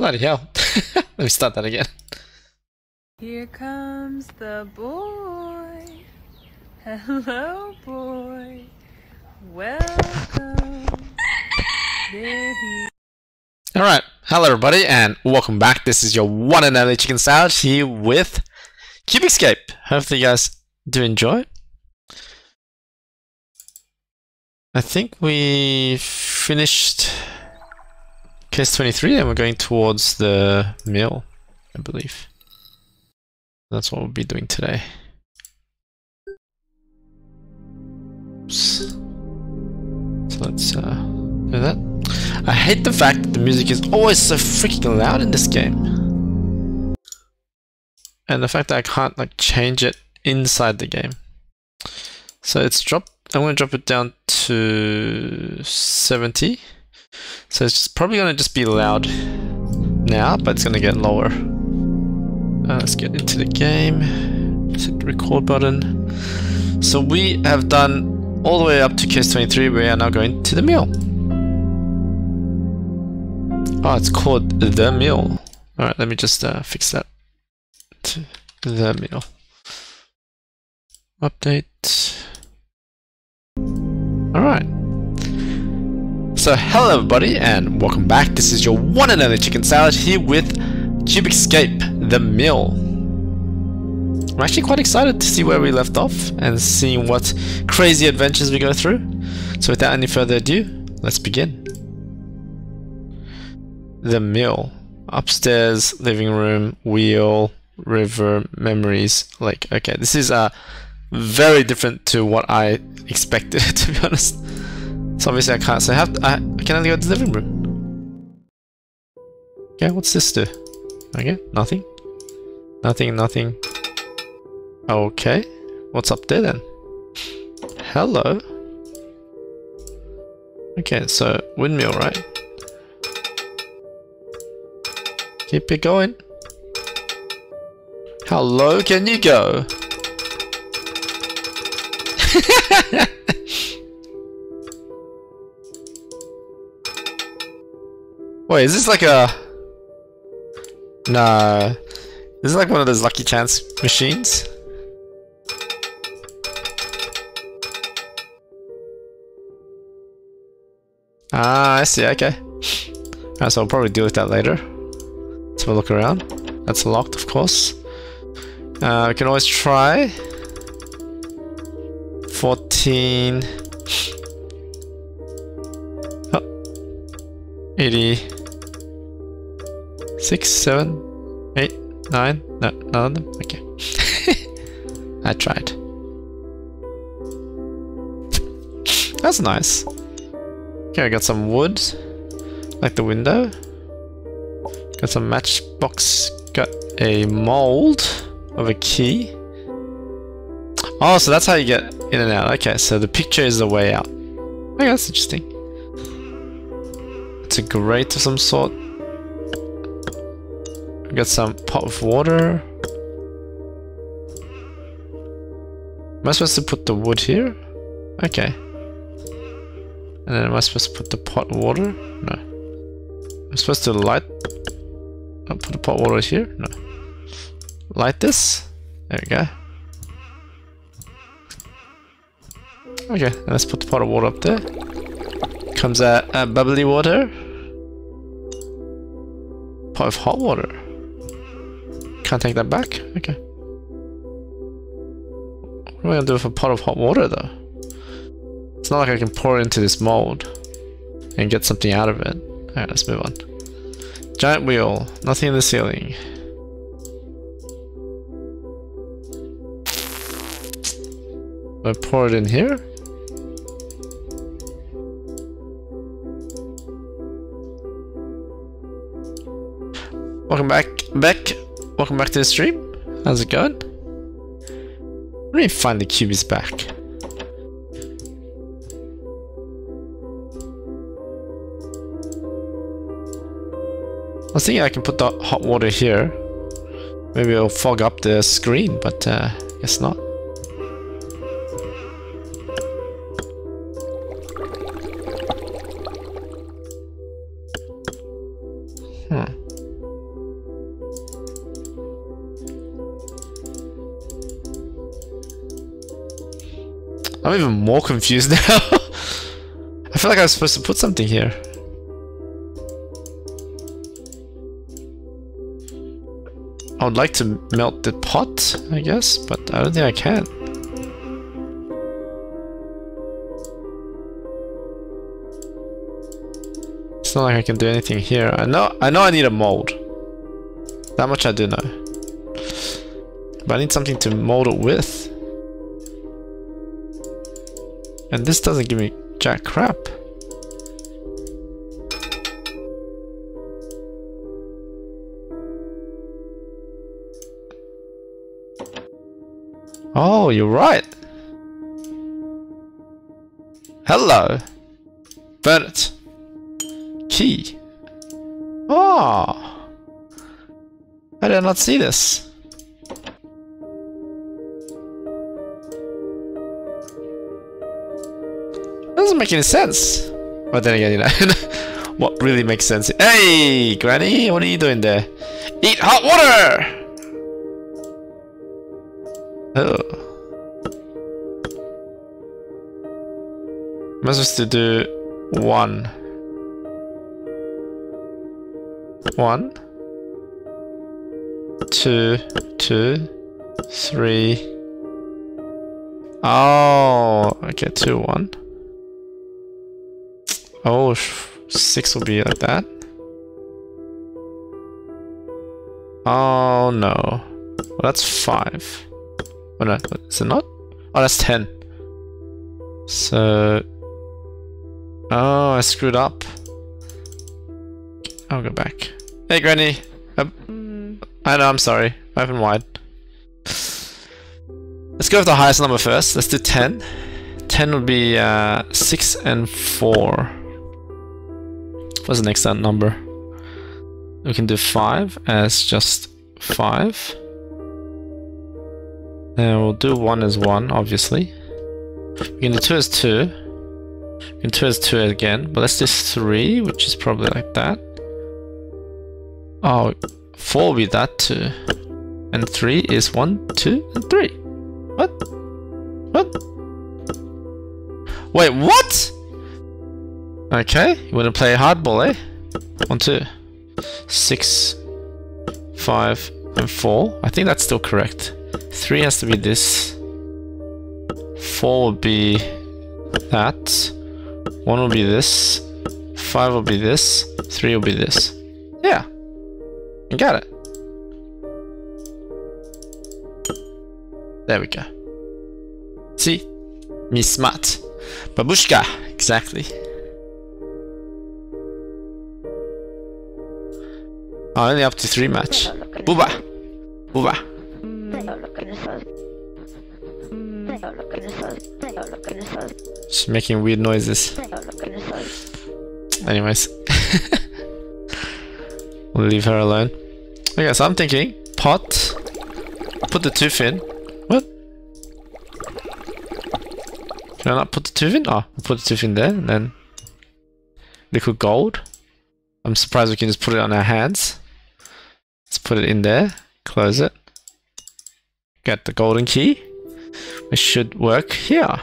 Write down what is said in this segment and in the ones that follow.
Bloody hell. Let me start that again. Here comes the boy. Hello, boy. Welcome. There he Alright, hello everybody and welcome back. This is your one and only Chicken Salad here with Cube Escape. Hopefully you guys do enjoy. I think we finished case 23 and we're going towards the mill, I believe. That's what we'll be doing today. Oops. So let's uh, do that. I hate the fact that the music is always so freaking loud in this game. And the fact that I can't like change it inside the game. So it's dropped, I'm to drop it down to 70. So it's probably going to just be loud now, but it's going to get lower. Uh, let's get into the game. Hit the record button. So we have done all the way up to case 23. We are now going to the mill. Oh, it's called The Mill. Alright, let me just uh, fix that The Mill. Update. Alright. So, hello everybody, and welcome back. This is your one and only Chicken Salad here with Cube Escape The Mill. I'm actually quite excited to see where we left off and seeing what crazy adventures we go through. So without any further ado, let's begin the mill. Upstairs, living room, wheel, river, memories, lake. Okay, this is uh, very different to what I expected, to be honest. So obviously I can't, so I have to, I, I can only go to the living room. Okay, what's this do? Okay, nothing. Nothing, nothing. Okay, what's up there then? Hello. Okay, so windmill, right? Keep it going. How low can you go? Wait, is this like a... Nah. This is like one of those lucky chance machines. Ah, I see, okay. Alright, so I'll probably deal with that later. Let's have a look around. That's locked, of course. Uh, we can always try. 14. Oh. 86, 7, 8, 9. No, none of them? Okay. I tried. That's nice. Okay, I got some wood. Like the window. Got some matchbox. Got a mold of a key. Oh, so that's how you get in and out. Okay, so the picture is the way out. Okay, that's interesting. It's a grate of some sort. Got some pot of water. Am I supposed to put the wood here? Okay. And then am I supposed to put the pot of water? No. I'm supposed to light I'll put the pot of water here. No. Light this. There we go. Okay, let's put the pot of water up there. Comes out uh, bubbly water. Pot of hot water. Can't take that back? Okay. What am I gonna do with a pot of hot water though? It's not like I can pour it into this mold and get something out of it. Alright, let's move on. Giant wheel, nothing in the ceiling. I pour it in here. Welcome back, Beck. Welcome back to the stream. How's it going? Let me find the cube is back. I was thinking I can put the hot water here. Maybe it'll fog up the screen, but uh, guess not. I'm even more confused now. I feel like I was supposed to put something here. I would like to melt the pot, I guess, but I don't think I can. It's not like I can do anything here. I know I know I need a mold. That much I do know. But I need something to mold it with. And this doesn't give me jack crap. Oh, you're right. Hello. Bernard. Key. Oh. I did not see this. Make any sense. But then again, you know, what really makes sense? Hey, Granny, what are you doing there? Eat hot water! Oh. Am I supposed to do one? One, two, two, three. Oh, okay, two, one. Oh, six will be like that. Oh no. Well, that's five. Oh no, is it not? Oh, that's ten. So... Oh, I screwed up. I'll go back. Hey, Granny. Um, I know, I'm sorry. Open wide. Let's go with the highest number first. Let's do 10. 10 would be uh, 6 and 4. What's the next number? We can do 5 as just 5. And we'll do 1 as 1, obviously. We can do 2 as 2. We can 2 as 2 again, but let's do 3, which is probably like that. Oh, 4 will be that too. And 3 is 1, 2, and 3. What? What? Wait, what? Okay, you wanna play hardball, eh? One, two, six, five, and four. I think that's still correct. Three has to be this. Four will be that. One will be this. Five will be this. Three will be this. Yeah. You got it. There we go. See? Me smart. Babushka. Exactly. Only up to three match. Booba! Booba! She's making weird noises. Anyways. we'll leave her alone. Okay, so I'm thinking pot. Put the tooth in. What? Can I not put the tooth in? Oh, put the tooth in there and then liquid gold. I'm surprised we can just put it on our hands. Put it in there, close it. Get the golden key. It should work here.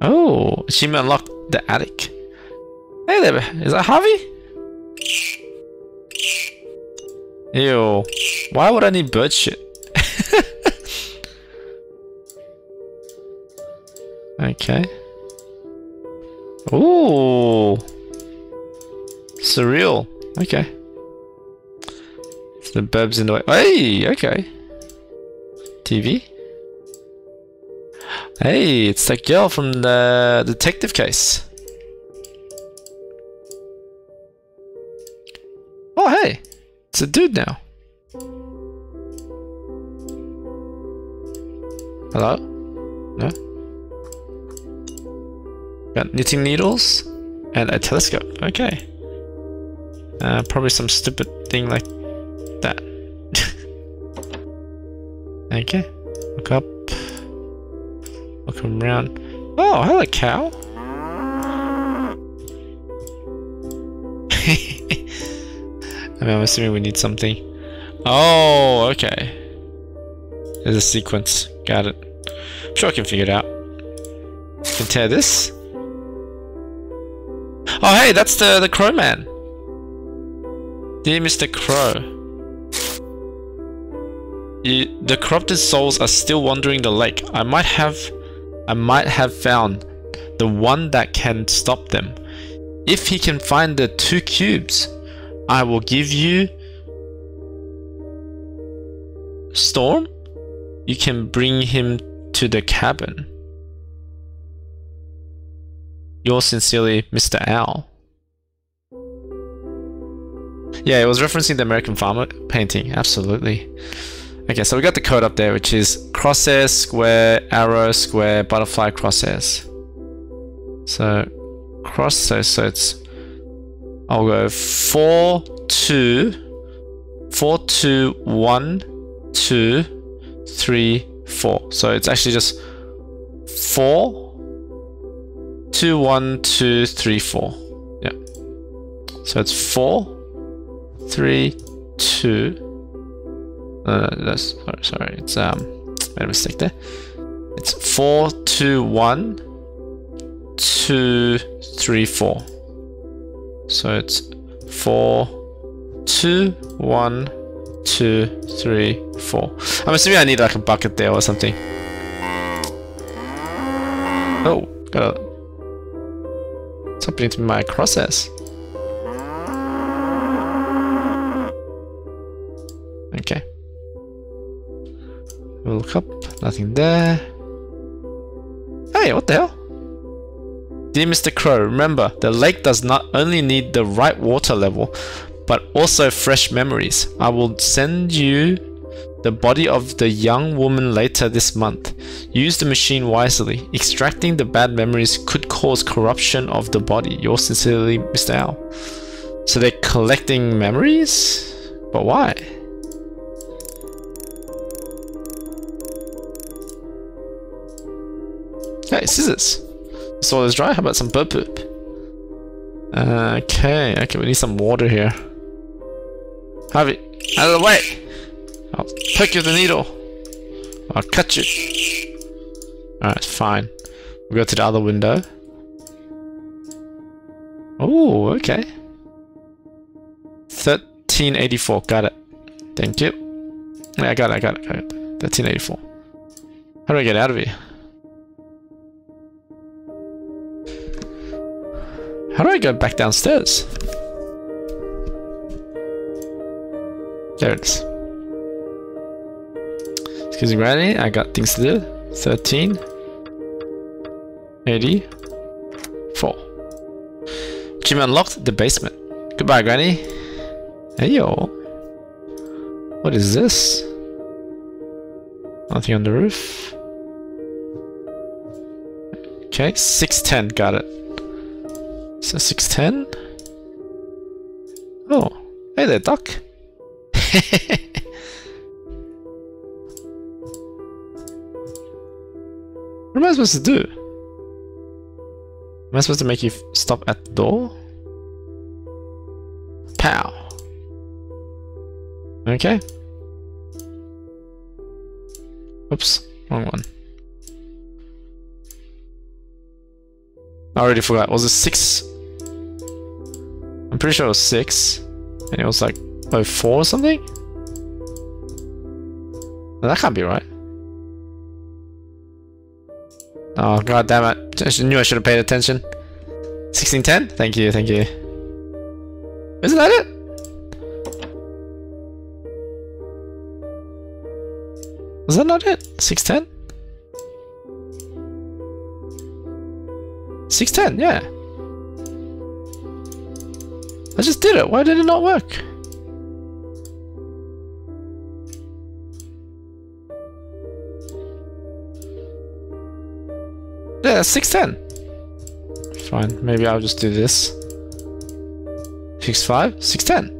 Oh, achievement unlocked the attic. Hey there, is that Harvey? Ew, why would I need bird shit? okay. Ooh. Surreal. Okay. The burbs in the way. Hey, okay. TV. Hey, it's that girl from the detective case. Oh, hey. It's a dude now. Hello? No? Got knitting needles and a telescope. Okay. Uh, probably some stupid thing like okay. Look up. Look around. Oh, hello, cow. I mean, I'm assuming we need something. Oh, okay. There's a sequence. Got it. I'm sure I can figure it out. Can tear this. Oh hey, that's the the Crow Man. Dear Mr. Crow. You, the corrupted souls are still wandering the lake. I might have I might have found the one that can stop them. If he can find the two cubes, I will give you Storm. You can bring him to the cabin. Yours sincerely, Mr. Owl. Yeah, it was referencing the American Farmer painting, absolutely. Okay, so we got the code up there, which is crosshairs, square, arrow, square, butterfly, crosshairs. So, cross, so, so it's, I'll go 4, 2, 4, 2, 1, 2, 3, 4. So it's actually just 4, 2, 1, 2, 3, 4. Yeah. So it's 4, 3, 2, uh, that's sorry, sorry. It's um, made a mistake there. It's four, two, one, two, three, four. So it's four, two, one, two, three, four. I'm assuming I need like a bucket there or something. Oh, got a. What's happening to my crosshairs? Look up, nothing there. Hey, what the hell? Dear Mr. Crow, remember, the lake does not only need the right water level, but also fresh memories. I will send you the body of the young woman later this month. Use the machine wisely. Extracting the bad memories could cause corruption of the body. Yours sincerely, Mr. Owl. So they're collecting memories? But why? Hey, scissors. Soil is dry. How about some bird poop? Okay, okay, we need some water here. Harvey, out of the way! I'll poke you with the needle. I'll cut you. Alright, fine. We'll go to the other window. Oh, okay. 1384, got it. Thank you. Yeah, I got it, I got it, I got it. 1384. How do I get out of here? How do I go back downstairs? There it is. Excuse me, Granny, I got things to do. 13. 80, 4. Jim unlocked the basement. Goodbye, Granny. Hey, yo. What is this? Nothing on the roof. Okay, 610, got it. So 610? Oh, hey there, Doc. what am I supposed to do? Am I supposed to make you stop at the door? Pow. Okay. Oops, wrong one. I already forgot. Was it six pretty sure it was 6. And it was like 04 or something? that can't be right. Oh god damn it. I knew I should have paid attention. 1610? Thank you, thank you. Isn't that it? Was that not it? 610? 610, yeah. I just did it. Why did it not work? Yeah, 610. Fine, maybe I'll just do this. Fix 5, 610.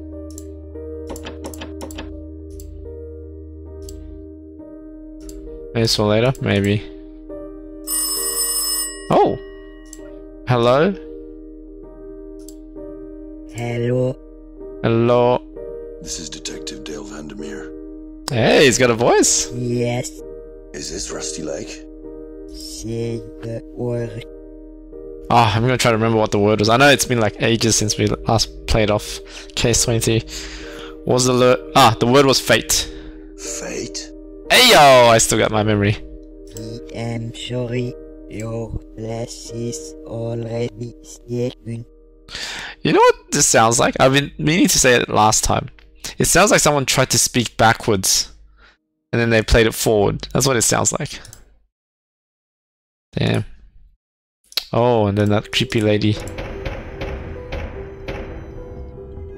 Maybe for later, maybe. Oh! Hello. Hello. This is Detective Dale Vandermeer. Hey, he's got a voice. Yes. Is this Rusty Lake? say the word. Oh, I'm gonna try to remember what the word was. I know it's been like ages since we last played off Case 20. Was the le- ah? The word was fate. Fate. Hey yo! I still got my memory. I am sorry, your flesh is already taken. You know what this sounds like? I've been meaning to say it last time. It sounds like someone tried to speak backwards, and then they played it forward. That's what it sounds like. Damn. Oh, and then that creepy lady.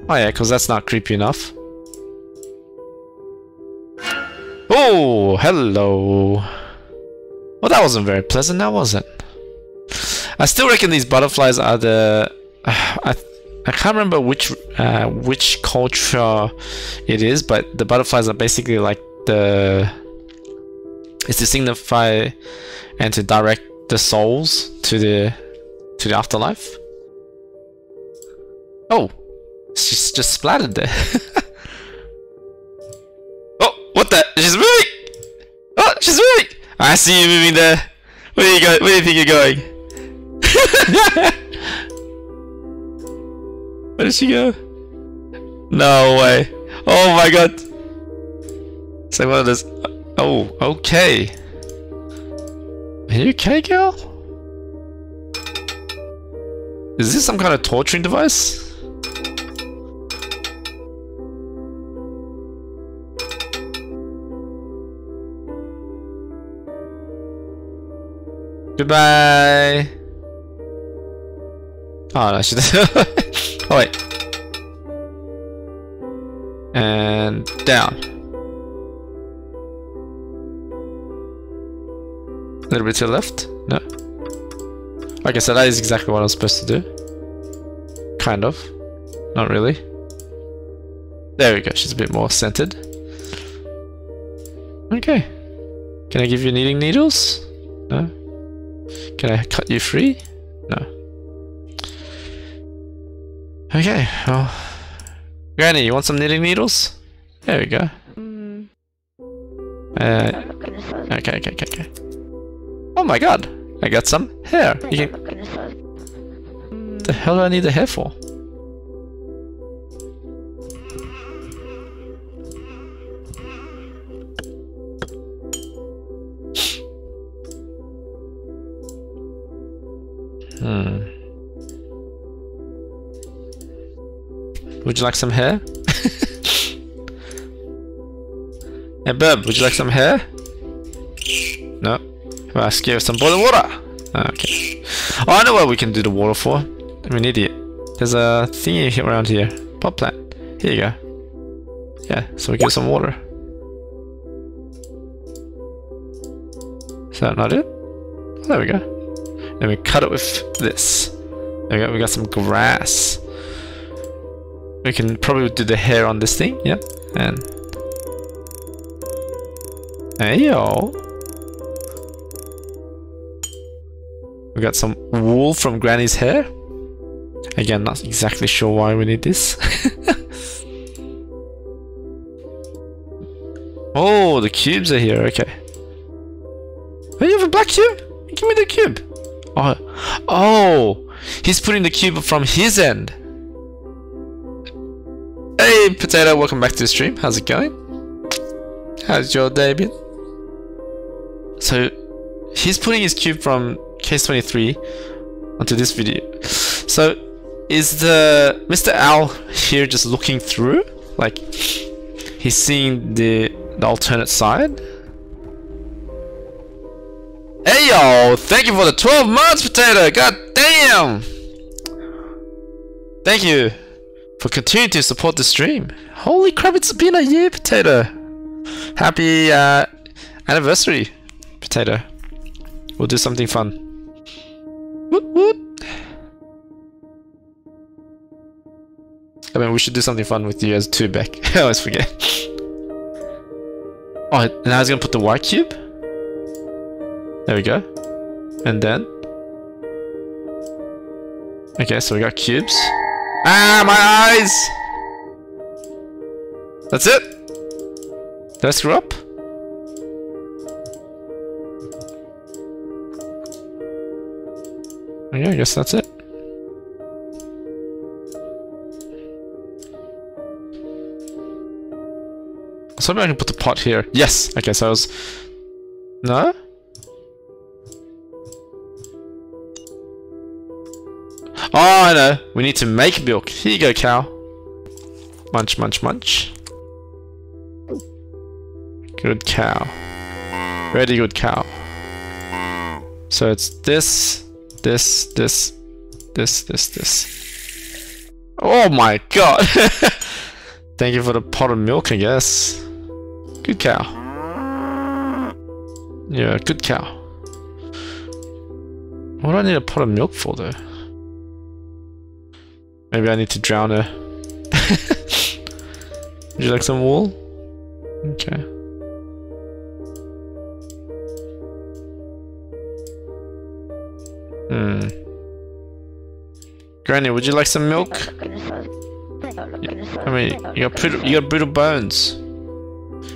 Oh yeah, because that's not creepy enough. Oh, hello. Well, that wasn't very pleasant, now was it? I still reckon these butterflies are the. I I can't remember which uh, which culture it is, but the butterflies are basically like the. It's to signify and to direct the souls to the to the afterlife. Oh, she's just splattered there. oh, what the? She's moving! Oh, she's moving! I see you moving there. Where you go? Where do you think you're going? Where did she go? No way. Oh my god. It's like one of those. Oh, okay. Are you okay, girl? Is this some kind of torturing device? Goodbye. Oh no, she. oh wait. And down. A little bit to the left? No. Okay, so that is exactly what I was supposed to do. Kind of. Not really. There we go, she's a bit more centered. Okay. Can I give you knitting needles? No. Can I cut you free? No. Okay, well. Granny, you want some knitting needles? There we go. Mm, Uh, okay, okay, okay, okay. Oh my god, I got some hair. You can, the hell do I need the hair for? Would you like some hair? hey, Bub, would you like some hair? No. Well, I scared some boiling water. Ah, okay. Oh, I know what we can do the water for. I'm an idiot. There's a thingy around here. Pot plant. Here you go. Yeah, so we get some water. Is that not it? There we go. And we cut it with this. There we go. We got some grass. We can probably do the hair on this thing. Yep. And. Hey yo. We got some wool from Granny's hair. Again, not exactly sure why we need this. oh, the cubes are here. Okay. Oh, you have a black cube? Give me the cube. Oh, oh, he's putting the cube from his end. Potato, welcome back to the stream. How's it going? How's your day been? So, he's putting his cube from case 23 onto this video. So, is the Mr. Owl here just looking through? Like, he's seeing the, the alternate side? Hey yo, thank you for the 12 months, Potato! God damn! Thank you for continuing to support the stream. Holy crap, it's been a year, Potato! Happy uh, anniversary, Potato. We'll do something fun. Woot woot! I mean, we should do something fun with you as two back. I always forget. Oh, now he's gonna put the white cube? There we go. And then... Okay, so we got cubes. Ah, my eyes! That's it? Did I screw up? Yeah, I guess that's it. So maybe I can put the pot here. Yes! Okay, so I was... No? Oh, I know. We need to make milk. Here you go, cow. Munch, munch, munch. Good cow. Very good cow. So it's this, this, this, this, this, this. Oh my god! Thank you for the pot of milk, I guess. Good cow. Yeah, good cow. What do I need a pot of milk for though? Maybe I need to drown her. Would you like some wool? Okay. Hmm. Granny, would you like some milk? I mean, you got brittle, you got brittle bones.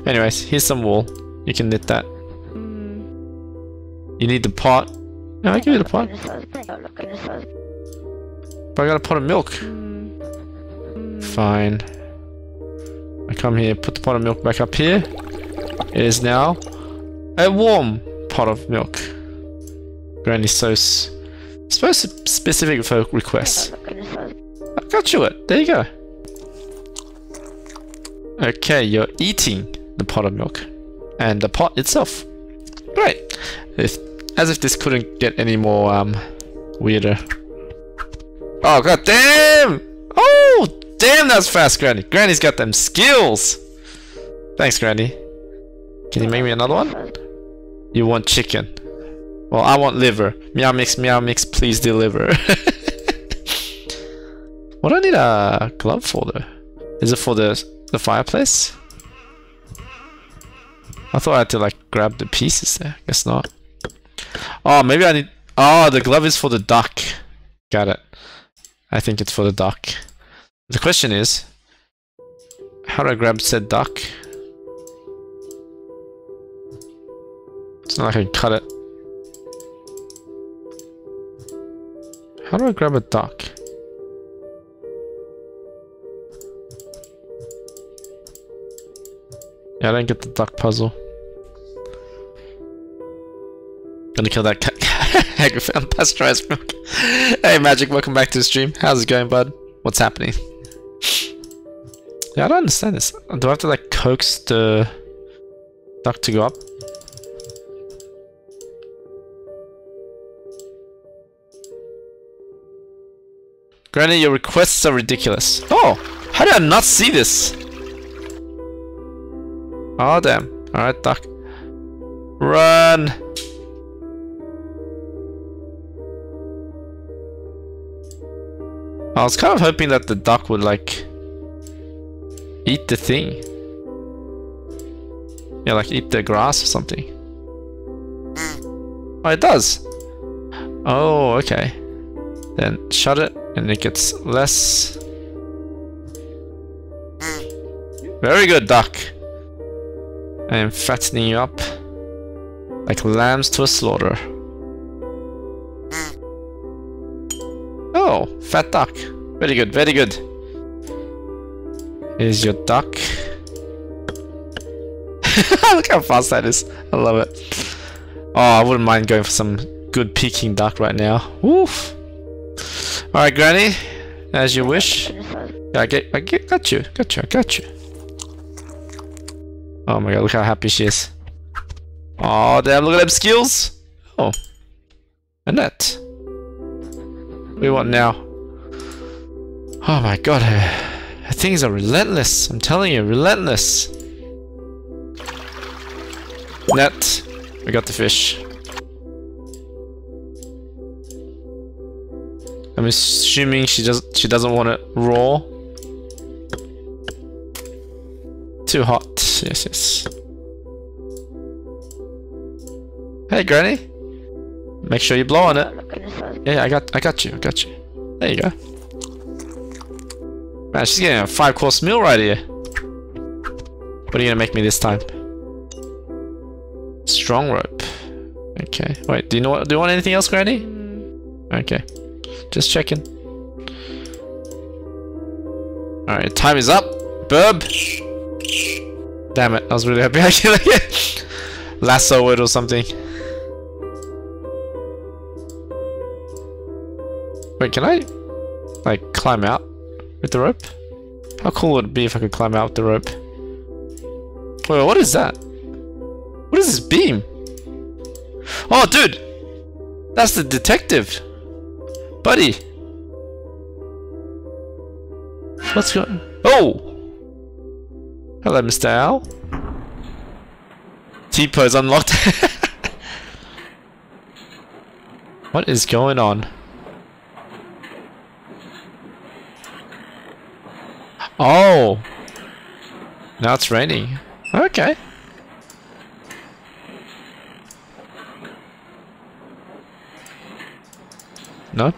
Anyways, here's some wool. You can knit that. You need the pot. No, I give you the pot. But I got a pot of milk. Fine. I come here, put the pot of milk back up here. It is now a warm pot of milk. Granny's so supposed specific for requests. I got you it. There you go. Okay, you're eating the pot of milk and the pot itself. Great. If, as if this couldn't get any more um, weirder. Oh god damn! Oh damn, that's fast, Granny. Granny's got them skills. Thanks, Granny. Can you make me another one? You want chicken? Well, I want liver. Meow mix, meow mix. Please deliver. what do I need a glove for though? Is it for the the fireplace? I thought I had to like grab the pieces there. Guess not. Oh, maybe I need. Oh, the glove is for the duck. Got it. I think it's for the duck. The question is, how do I grab said duck? It's not like I can cut it. How do I grab a duck? Yeah, I didn't get the duck puzzle. Gonna kill that we found pasteurized milk. hey, Magic, welcome back to the stream. How's it going, bud? What's happening? Yeah, I don't understand this. Do I have to, like, coax the duck to go up? Granny, your requests are ridiculous. Oh! How did I not see this? Oh, damn. Alright, duck. Run! I was kind of hoping that the duck would, like, eat the thing. Yeah, like eat the grass or something. Hmm. Oh, it does! Oh, okay. Then shut it and it gets less. Hmm. Very good, duck. I am fattening you up like lambs to a slaughter. Fat duck. Very good, very good. Here's your duck. Look how fast that is. I love it. Oh, I wouldn't mind going for some good Peking duck right now. Woof. Alright, Granny. As you wish. I get, I get, got you, got you, I got you. Oh my god, look how happy she is. Oh damn, look at them skills! Oh. Annette. You want now? Oh my god, her, things are relentless. I'm telling you, relentless. Net. We got the fish. I'm assuming she does she doesn't want it raw. Too hot. Yes, yes. Hey, Granny. Make sure you blow on it. Yeah, I got I got you. I got you. There you go. Man, she's getting a five course meal right here. What are you gonna make me this time? Strong rope. Okay. Wait, do you know what do you want anything else, Granny? Okay. Just checking. Alright, time is up. Burb! Damn it, I was really happy I could get lasso it or something. Wait, can I like climb out with the rope? How cool would it be if I could climb out with the rope? Wait, what is that? What is this beam? Oh, dude! That's the detective! Buddy! What's going Oh! Hello, Mr. Owl. T-pose unlocked. what is going on? Oh! Now it's raining. Okay. No?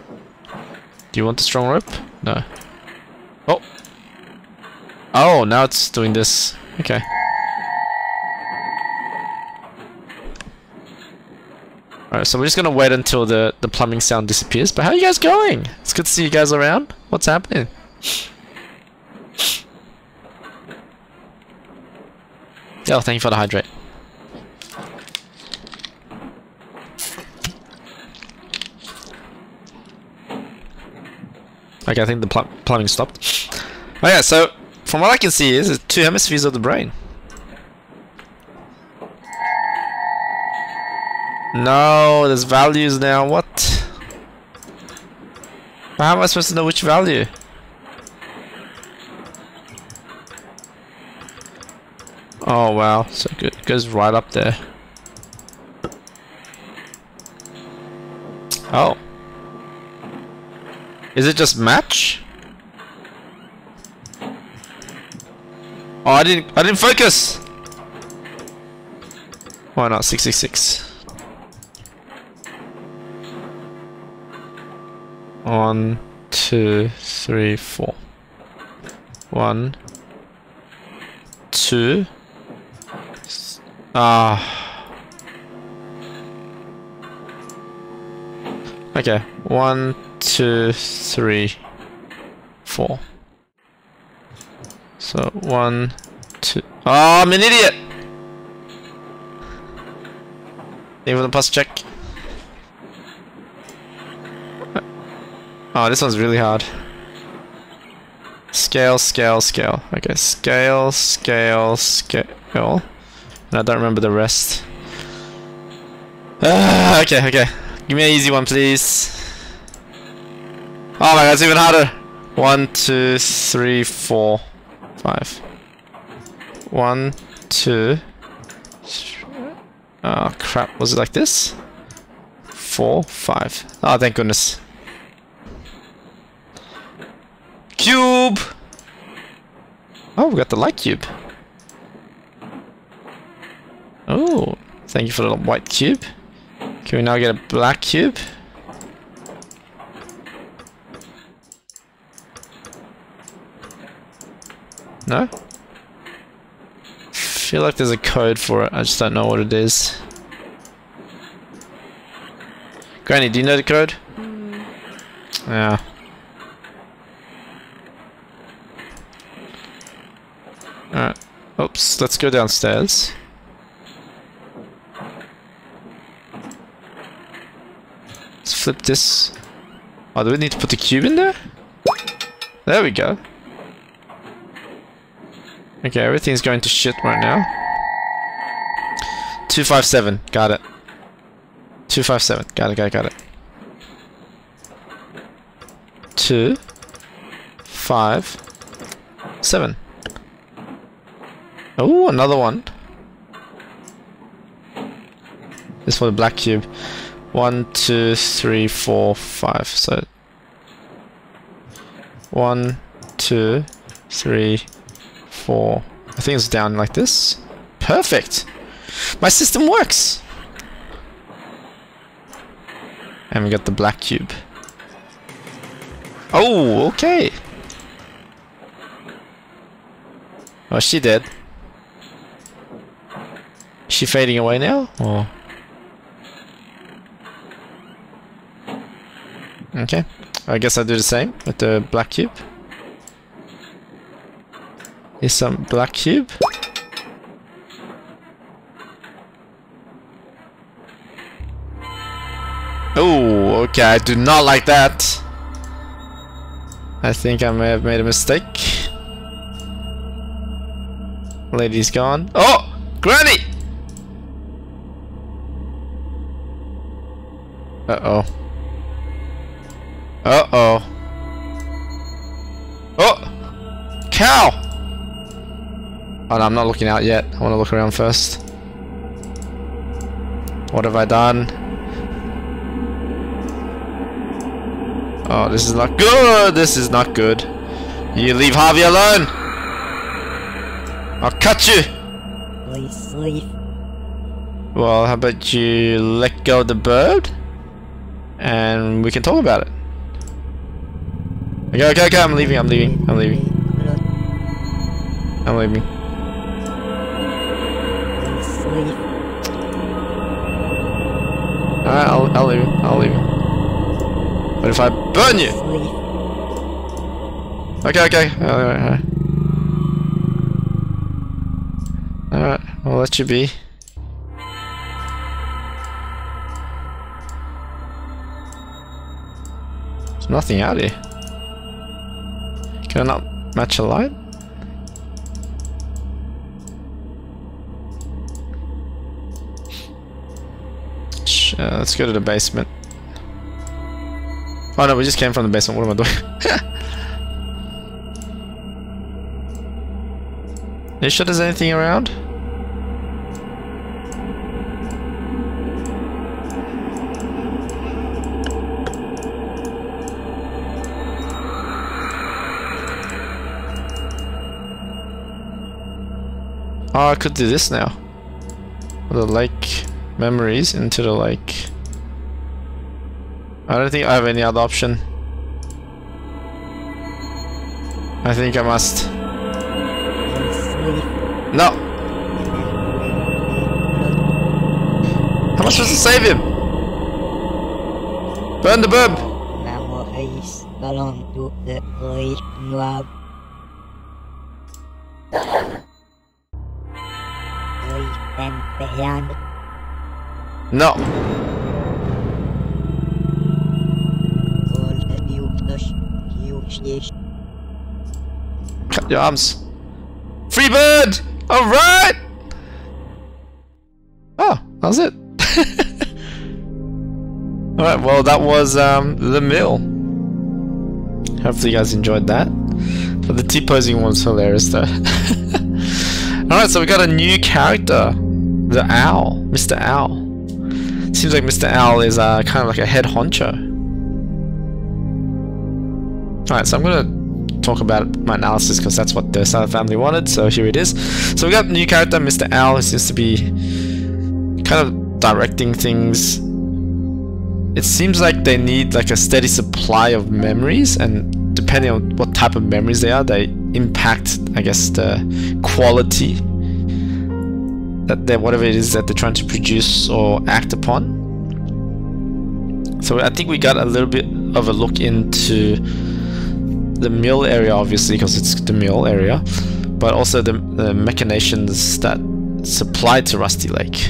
Do you want the strong rope? No. Oh! Oh, now it's doing this. Okay. Alright, so we're just gonna wait until the, the plumbing sound disappears. But how are you guys going? It's good to see you guys around. What's happening? Oh, thank you for the hydrate. Okay, I think the pl plumbing stopped. Oh yeah, so from what I can see is two hemispheres of the brain. No, there's values now. What? How am I supposed to know which value? Oh wow, so good. It goes right up there. Oh. Is it just match? Oh, I didn't. I didn't focus. Why not? Six six six. One, two, three, four. One, two. Ah. Okay. One, two, three, four. So one, two. Oh, I'm an idiot. Even the plus check. Oh, this one's really hard. Scale, scale, scale. Okay, scale, scale, scale. And I don't remember the rest. Ah, okay, okay. Give me an easy one, please. Oh my god, it's even harder. One, two, three, four, five. One, two. Oh crap, was it like this? Four, five. Oh, thank goodness. Cube! Oh, we got the light cube. Oh, thank you for the little white cube. Can we now get a black cube? No? feel like there's a code for it, I just don't know what it is. Granny, do you know the code? Mm. Yeah. Alright. Oops, let's go downstairs. Flip this. Oh, do we need to put the cube in there? There we go. Okay, everything's going to shit right now. 257, got it. 257, got it, got it, got it. 2, 5, 7. Oh, another one. This for the black cube. One, two, three, four, five. So one, two, three, four. I think it's down like this. Perfect. My system works. And we got the black cube. Oh, okay. Oh, she dead. She fading away now? Or Okay. I guess I do the same with the black cube. Is some black cube. Oh, okay, I do not like that. I think I may have made a mistake. Lady's gone. Oh! Granny! Uh-oh. Uh-oh. Oh! Cow! Oh no, I'm not looking out yet. I want to look around first. What have I done? Oh, this is not good! This is not good. You leave Harvey alone! I'll cut you! Please leave. Well, how about you let go of the bird? And we can talk about it. Okay, okay, okay, I'm leaving, I'm leaving, I'm leaving, I'm leaving. Alright, I'll, I'll leave, I'll leave. But if I burn you? Okay, okay, alright, alright. Alright, I'll let you be. There's nothing out here. Can I not match a light? Uh, let's go to the basement. Oh no, we just came from the basement. What am I doing? you sure there's anything around? Oh, I could do this now. The lake memories into the lake. I don't think I have any other option. I think I must. No! How am I supposed to save him? Burn the bub! No! Cut your arms. Free bird! Alright! Oh, that was it. Alright, well that was um, the mill. Hopefully you guys enjoyed that. But the T-posing one was hilarious though. Alright, so we got a new character. The Owl. Mr. Owl. Seems like Mr. Owl is uh, kind of like a head honcho. Alright, so I'm gonna talk about my analysis because that's what the Silent family wanted, so here it is. So we got new character, Mr. Owl, who seems to be kind of directing things. It seems like they need like a steady supply of memories and depending on what type of memories they are, they impact I guess the quality that they whatever it is that they're trying to produce or act upon. So I think we got a little bit of a look into the mill area obviously because it's the mill area but also the, the machinations that supply to Rusty Lake.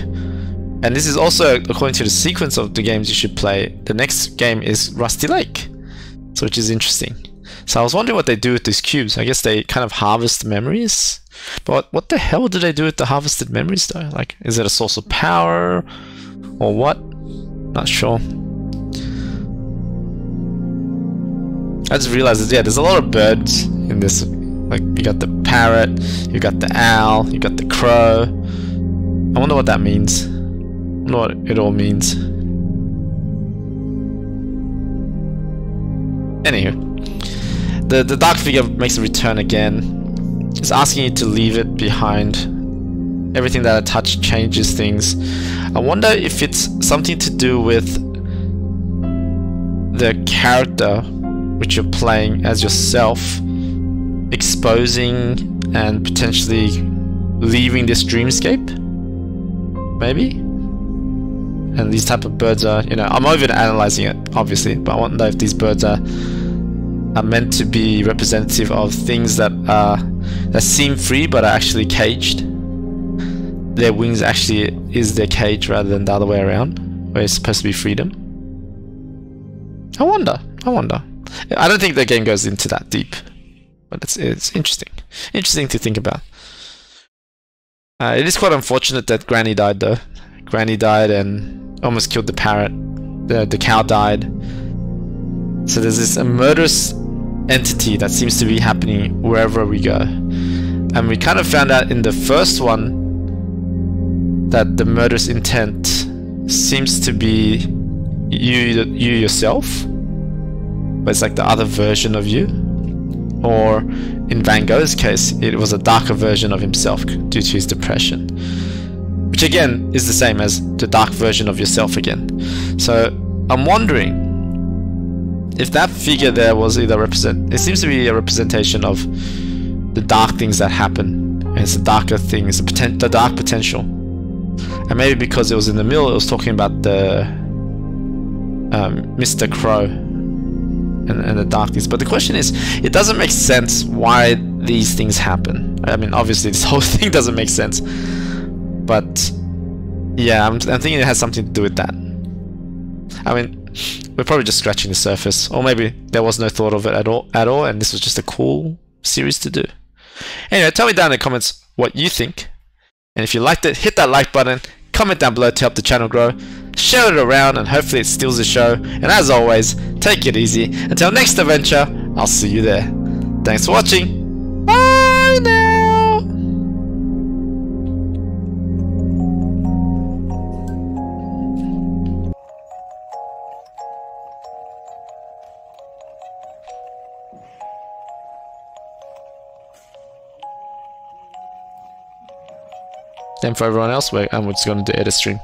And this is also according to the sequence of the games you should play. The next game is Rusty Lake so which is interesting so I was wondering what they do with these cubes I guess they kind of harvest memories but what the hell do they do with the harvested memories though like is it a source of power or what not sure I just realized yeah, there's a lot of birds in this. Like you got the parrot, you got the owl, you got the crow. I wonder what that means. I what it all means. Anywho, the the dark figure makes a return again. It's asking you to leave it behind. Everything that I touch changes things. I wonder if it's something to do with the character which you're playing as yourself, exposing and potentially leaving this dreamscape? Maybe? and these type of birds are, you know, I'm over analyzing it, obviously, but I want to know if these birds are are meant to be representative of things that are that seem free but are actually caged. Their wings actually is their cage rather than the other way around, where it's supposed to be freedom. I wonder. I wonder. I don't think the game goes into that deep, but it's it's interesting. Interesting to think about. Uh, it is quite unfortunate that Granny died though. Granny died and almost killed the parrot. The the cow died. So there's this murderous entity that seems to be happening wherever we go. And we kind of found out in the first one that the murderous intent seems to be you you yourself. But it's like the other version of you. Or in Van Gogh's case, it was a darker version of himself due to his depression. Which again is the same as the dark version of yourself again. So I'm wondering if that figure there was either represent it seems to be a representation of the dark things that happen. And it's the darker things the, poten- the dark potential. And maybe because it was in the middle it was talking about the um, Mr. Crow and, and the darkness but the question is it doesn't make sense why these things happen. I mean obviously this whole thing doesn't make sense. But yeah I'm, I'm thinking it has something to do with that. I mean we're probably just scratching the surface, or maybe there was no thought of it at all, at all, and this was just a cool series to do. Anyway, tell me down in the comments what you think, and if you liked it, hit that like button, comment down below to help the channel grow, share it around, and hopefully it steals the show. And as always, take it easy. Until next adventure, I'll see you there. Thanks for watching. Bye Then for everyone else, I'm just going to do edit a stream.